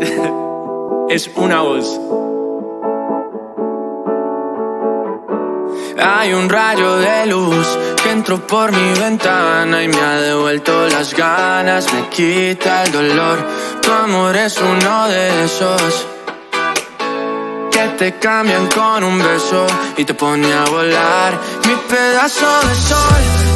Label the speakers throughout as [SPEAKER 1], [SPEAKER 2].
[SPEAKER 1] es una voz. Hay un rayo de luz que entró por mi ventana y me ha devuelto las ganas, me quita el dolor. Tu amor es uno de esos que te cambian con un beso y te pone a volar. Mi pedazo de sol,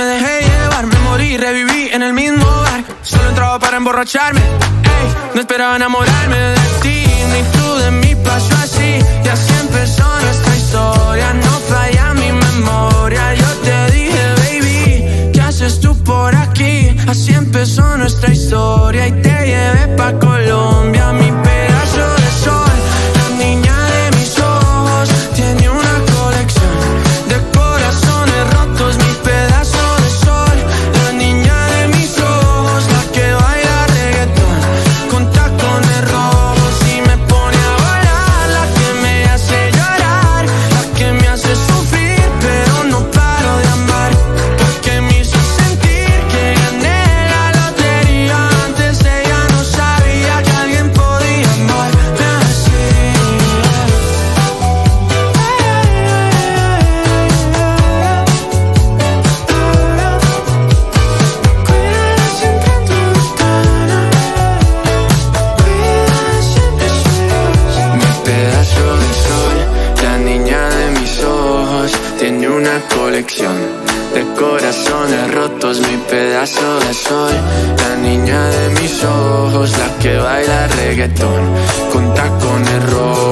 [SPEAKER 1] me dejé llevar, me morí, reviví en el mismo bar. Solo entraba para emborracharme, ey, no esperaba enamorarme de ti, ni tú de mí pasó así. Y así empezó nuestra historia, no falla mi memoria. Yo te dije, baby, ¿qué haces tú por aquí? Así empezó nuestra historia y te llevé una colección de corazones rotos. Mi pedazo de sol, la niña de mis ojos, la que baila reggaetón con tacones rojos.